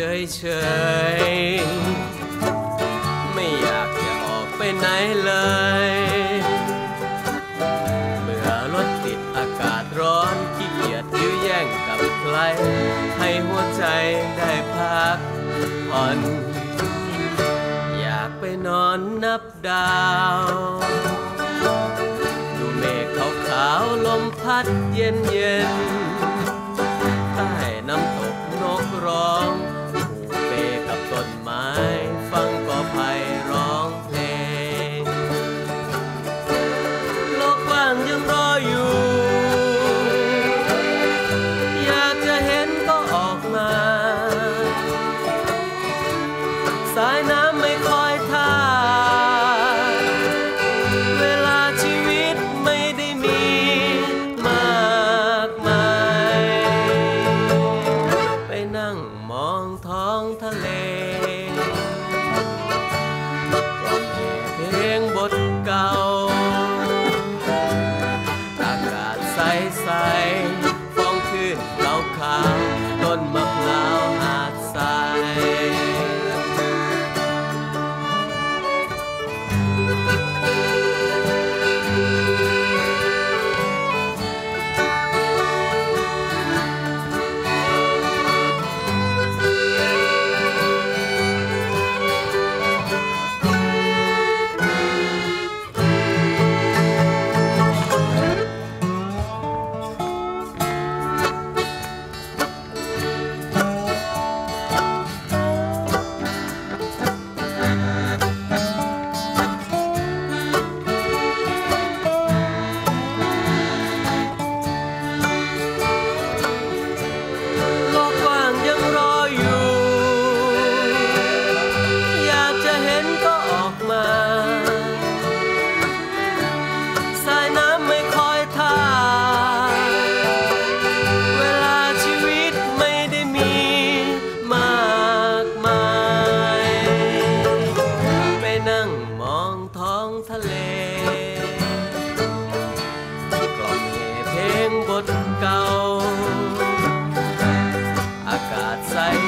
เฉยๆ ไม่อยากจะออกไปไหนเลย เมื่อรถติดอากาศร้อนขี้เกียจยื้อแย่งกับใคร ให้หัวใจได้พักผ่อนอยากไปนอนนับดาว ดูเมฆขาวๆลมพัดเย็นๆ ท้องทะเลเพลงบทเก่า อากาศใสๆฟองขึ้นเรล่าขาวต้นไม้ 来。